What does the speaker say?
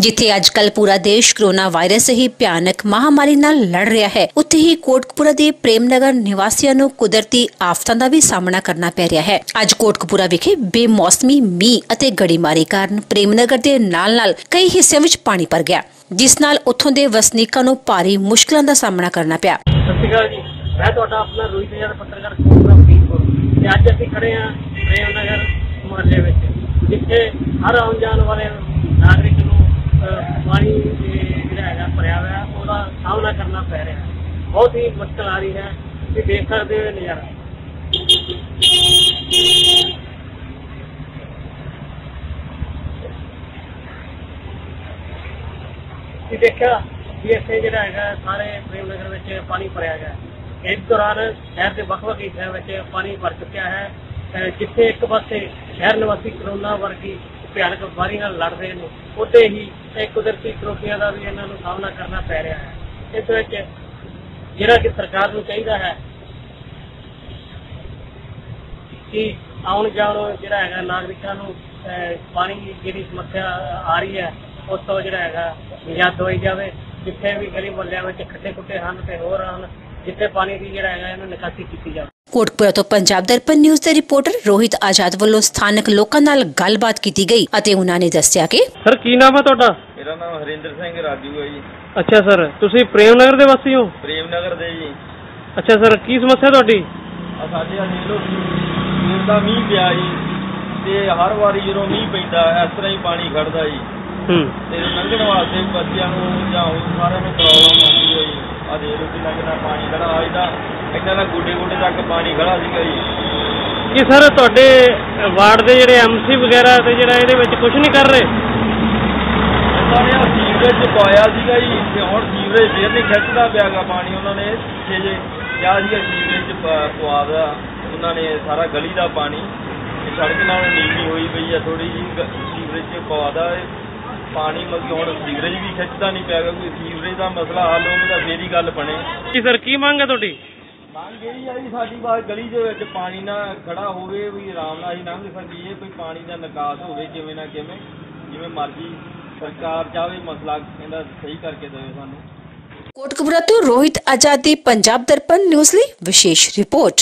ਜਿੱਥੇ ਅੱਜਕੱਲ ਪੂਰਾ ਦੇਸ਼ ਕਰੋਨਾ ਵਾਇਰਸ ਹੀ ਭਿਆਨਕ ਮਹਾਮਾਰੀ ਨਾਲ ਲੜ ਰਿਹਾ ਹੈ, ਉੱਥੇ ਹੀ ਕੋਟਕਪੂਰਾ ਦੇ ਪ੍ਰੇਮਨਗਰ ਨਿਵਾਸੀਆਂ ਨੂੰ ਕੁਦਰਤੀ ਆਫਤਾਂ ਦਾ ਵੀ ਸਾਹਮਣਾ ਕਰਨਾ ਪੈ ਰਿਹਾ ਹੈ। ਅੱਜ ਕੋਟਕਪੂਰਾ ਵਿਖੇ ਬੇਮੌਸਮੀ ਮੀਂਹ ਅਤੇ ਗੜੀਮਾਰੀ ਕਾਰਨ ਪ੍ਰੇਮਨਗਰ ਦੇ ਨਾਲ-ਨਾਲ ਕਈ ਹਿੱਸਿਆਂ ਵਿੱਚ ਪਾਣੀ ਭਰ ਗਿਆ, ਜਿਸ ਨਾਲ ਉੱਥੋਂ ਦੇ ਵਸਨੀਕਾਂ ਨੂੰ ਭਾਰੀ ਮੁਸ਼ਕਲਾਂ ਦਾ ਸਾਹਮਣਾ ਕਰਨਾ ਪਿਆ। ਸਤਿ ਸ਼੍ਰੀ ਅਕਾਲ ਜੀ। ਮੈਂ ਤੁਹਾਡਾ ਆਪਣਾ ਰੋਹਿਤ ਯਾਰ ਪੱਤਰਕਾਰ ਕੋਟਰਾ ਫਰੀਦਕੋਟ ਤੇ। ਅੱਜ ਅਸੀਂ ਖੜੇ ਹਾਂ ਪ੍ਰੇਮ ਮੁਹੱਲੇ ਵਿੱਚ, ਜਿੱਥੇ ਹਰ ਆਉਣ ਜਾਣ ਵਾਲੇ ਨਾਗਰਿਕ ਪਾਣੀ ਦੇ ਜਿਹੜਾ ਹੈਗਾ ਭਰਿਆ ਹੋਇਆ, ਉਹਦਾ ਸਾਹਮਣਾ ਕਰਨਾ ਪੈ ਰਿਹਾ। ਬਹੁਤ ਹੀ ਮੁਸ਼ਕਲ ਆ ਰਹੀ ਹੈ, ਤੁਸੀਂ ਦੇਖ ਸਕਦੇ ਹੋ ਨਜ਼ਾਰਾ। ਤੁਸੀਂ ਦੇਖਿਆ ਵੀ ਜਿਹੜਾ ਹੈਗਾ, ਸਾਰੇ ਪ੍ਰੇਮ ਨਗਰ ਵਿੱਚ ਪਾਣੀ ਭਰਿਆ ਗਿਆ। ਹੈ। ਇਸ ਦੌਰਾਨ ਸ਼ਹਿਰ ਦੇ ਵੱਖ-ਵੱਖ ਹਿੱਸਿਆਂ ਵਿੱਚ ਪਾਣੀ ਭਰ ਚੁੱਕਿਆ ਹੈ। ਜਿੱਥੇ ਇੱਕ ਪਾਸੇ ਸ਼ਹਿਰ ਨਿਵਾਸੀ ਕਰੋਨਾ ਵਰਗੀ ਭਿਆਨਕ ਬਿਮਾਰੀ ਨਾਲ ਲੜ ਰਹੇ ਨੇ, ਉੱਥੇ ਹੀ ਇਹ ਕੁਦਰਤੀ ਕਰੋਪੀਆਂ ਦਾ ਵੀ ਇਹਨਾਂ ਨੂੰ ਸਾਹਮਣਾ ਕਰਨਾ ਪੈ ਰਿਹਾ ਹੈ। ਇਸ ਵਿੱਚ ਜਿਹੜਾ ਕਿ ਸਰਕਾਰ ਨੂੰ ਚਾਹੀਦਾ ਹੈ ਕਿ ਆਉਣ ਜਾਣ ਜਿਹੜਾ ਹੈਗਾ ਨਾਗਰਿਕਾਂ ਨੂੰ ਪਾਣੀ ਦੀ ਜਿਹੜੀ ਸਮੱਸਿਆ ਆ ਰਹੀ ਹੈ, ਉਸ ਤੋਂ ਜਿਹੜਾ ਹੈਗਾ ਨਿਜਾਤ ਦਵਾਈ ਜਾਵੇ। ਜਿੱਥੇ ਵੀ ਗਲੀ ਮੁਹੱਲਿਆਂ ਵਿੱਚ ਖੱਡੇ ਖੁੱਡੇ ਹਨ ਤੇ ਹੋਰ ਹਨ, ਜਿੱਥੇ ਪਾਣੀ ਦੀ ਜਿਹੜਾ ਹੈਗਾ ਇਹਨੂੰ ਨਿਕਾਸੀ ਕੀਤੀ ਜਾਵੇ। ਕੋਟਕਪੂਰਾ ਤੋਂ ਪੰਜਾਬ ਦਰਪਣ ਨਿਊਜ਼ ਦੇ ਰਿਪੋਰਟਰ ਰੋਹਿਤ ਆਜ਼ਾਦ ਵੱਲੋਂ ਸਥਾਨਕ ਲੋਕਾਂ ਨਾਲ ਗੱਲਬਾਤ ਕੀਤੀ ਗਈ ਅਤੇ ਉਹਨਾਂ ਨੇ ਦੱਸਿਆ ਕਿ ਸਰ ਕੀ ਨਾਮ ਹੈ ਤੁਹਾਡਾ? ਮੇਰਾ ਨਾਮ ਹਰਿੰਦਰ ਸਿੰਘ ਰਾਜੂ ਹੈ ਜੀ। ਅੱਛਾ ਸਰ ਤੁਸੀਂ ਪ੍ਰੇਮ ਨਗਰ ਦੇ ਵਾਸੀ ਹੋ? ਪ੍ਰੇਮ ਨਗਰ ਦੇ ਜੀ। ਅੱਛਾ ਸਰ ਕੀ ਸਮੱਸਿਆ ਤੁਹਾਡੀ? ਆ ਸਾਡੇ ਆ ਦੇਖ ਲਓ ਸਵੇਰ ਦਾ ਮੀਂਹ ਪਿਆ ਜੀ ਤੇ ਹਰ ਵਾਰੀ ਜਦੋਂ ਮੀਂਹ ਪੈਂਦਾ ਇਸ ਤਰ੍ਹਾਂ ਹੀ ਪਾਣੀ ਖੜਦਾ ਜੀ। ਹੂੰ। ਤੇ ਲੰਘਣ ਵਾਸਤੇ ਬੱਚਿਆਂ ਨੂੰ ਜਾਂ ਹੋਰ ਸਾਰਿਆਂ ਨੂੰ ਪ੍ਰੋਬਲਮ ਆਉਂਦੀ ਹੈ ਜੀ। ਆ ਦੇਖ ਲਓ ਕਿ ਲੱਗਦਾ ਪਾਣੀ ਖੜਾ ਆ ਇਹਦਾ ਇੰਨਾ ਨਾ ਗੋਡੇ ਗੋਡੇ ਤੱਕ ਪਾਣੀ ਖੜਾ ਸੀਗਾ ਜੀ। ਕੀ ਸਰ ਤੁਹਾਡੇ ਵਾਰਡ ਦੇ ਜਿਹੜੇ ਐਮਸੀ ਵਗੈਰਾ ਤੇ ਜਿਹੜਾ ਇਹਦੇ ਵਿੱਚ ਕੁਝ ਨਹੀਂ ਕਰ ਰਹੇ? ਉਹਨਾਂ ਨੇ ਸੀਵਰੇਜ 'ਚ ਪਾਇਆ ਸੀਗਾ ਜੀ ਤੇ ਹੁਣ ਸੀਵਰੇਜ ਫੇਰ ਨਹੀਂ ਖਿੱਚਦਾ ਪਿਆਗਾ ਪਾਣੀ ਉਹਨਾਂ ਨੇ ਪਿੱਛੇ ਜੇ ਕਿਹਾ ਸੀਗਾ ਸੀਵਰੇਜ 'ਚ ਪ- ਪਵਾ ਦਾ। ਉਹਨਾਂ ਨੇ ਸਾਰਾ ਗਲੀ ਦਾ ਪਾਣੀ ਇਹ ਸੜਕ ਨਾਲ ਨੀਵੀਂ ਹੋਈ ਪਈ ਆ ਥੋੜੀ ਜੀ ਸੀਵਰੇਜ 'ਚ ਪਵਾ ਦਾ ਇਹ। ਪਾਣੀ ਮਤਲਬ ਹੁਣ ਸੀਵਰੇਜ ਵੀ ਖਿੱਚਦਾ ਨਹੀਂ ਪਿਆਗਾ ਕੋਈ ਸੀਵਰੇਜ ਦਾ ਮਸਲਾ ਹੱਲ ਹੋਵੇ ਤਾਂ ਫੇਰ ਹੀ ਗੱਲ ਬਣੇ। ਕੀ ਸਰ ਕੀ ਮੰਗ ਹੈ ਤੁਹਾਡੀ? ਮੰਗ ਇਹੀ ਆ ਜੀ ਸਾਡੀ ਬਾਤ ਗਲੀ ਦੇ ਵਿੱਚ ਪਾਣੀ ਨਾ ਖੜਾ ਹੋਵੇ ਵੀ ਆਰਾਮ ਨਾਲ ਹੀ ਲੰਘ ਸਕੀਏ, ਕੋਈ ਪਾਣੀ ਦਾ ਨਿਕਾਸ ਹੋਵੇ ਕਿਵੇਂ ਨਾ ਕਿਵੇਂ, ਜਿਵੇਂ ਮਰਜ਼ੀ ਸਰਕਾਰ ਚਾਹੇ ਮਸਲਾ ਕਹਿੰਦਾ ਸਹੀ ਕਰਕੇ ਦੇਵੇ ਸਾਨੂੰ। ਕੋਟਕਪੂਰਾ ਤੋਂ ਰੋਹਿਤ ਆਜ਼ਾਦੀ ਪੰਜਾਬ ਦਰਪਣ, ਨਿਊਜ਼ ਲਈ ਵਿਸ਼ੇਸ਼ ਰਿਪੋਰਟ।